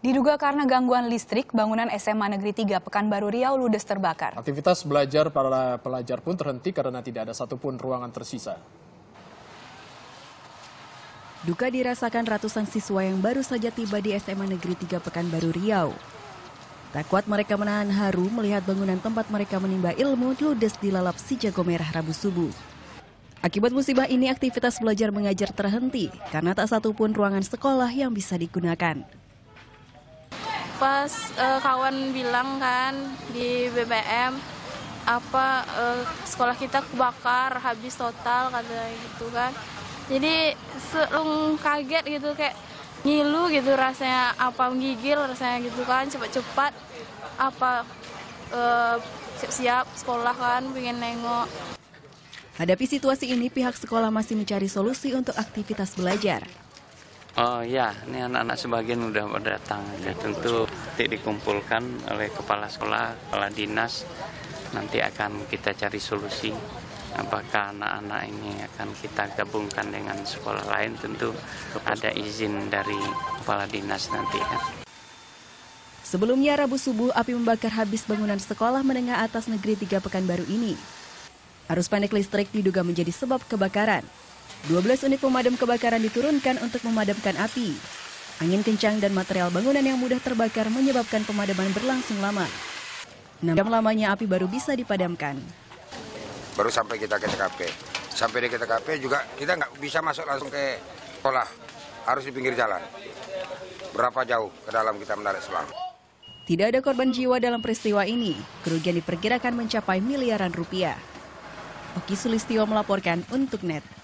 Diduga karena gangguan listrik, bangunan SMA Negeri 3 Pekanbaru Riau ludes terbakar. Aktivitas belajar para pelajar pun terhenti karena tidak ada satupun ruangan tersisa. Duka dirasakan ratusan siswa yang baru saja tiba di SMA Negeri 3 Pekanbaru Riau. Tak kuat mereka menahan haru melihat bangunan tempat mereka menimba ilmu ludes dilalap si jago merah Rabu subuh. Akibat musibah ini aktivitas belajar mengajar terhenti karena tak satupun ruangan sekolah yang bisa digunakan pas uh, kawan bilang kan di BBM apa uh, sekolah kita kebakar habis total kata gitu kan jadi selung kaget gitu kayak ngilu gitu rasanya apa menggigil rasanya gitu kan cepat-cepat apa uh, siap-siap sekolah kan pengen nengok Hadapi situasi ini, pihak sekolah masih mencari solusi untuk aktivitas belajar. Oh ya, ini anak-anak sebagian sudah datang. Ya, tentu dikumpulkan oleh kepala sekolah, kepala dinas. Nanti akan kita cari solusi. Apakah anak-anak ini akan kita gabungkan dengan sekolah lain? Tentu ada izin dari kepala dinas nanti kan. Sebelumnya Rabu subuh api membakar habis bangunan sekolah menengah atas negeri tiga Pekanbaru ini. Arus pendek listrik diduga menjadi sebab kebakaran. 12 unit pemadam kebakaran diturunkan untuk memadamkan api. Angin kencang dan material bangunan yang mudah terbakar menyebabkan pemadaman berlangsung lama. 6 jam lamanya api baru bisa dipadamkan. Baru sampai kita ke TKP. Sampai di TKP juga kita nggak bisa masuk langsung ke sekolah. Harus di pinggir jalan. Berapa jauh ke dalam kita menarik selang. Tidak ada korban jiwa dalam peristiwa ini. Kerugian diperkirakan mencapai miliaran rupiah. Oki Sulistio melaporkan untuk NET.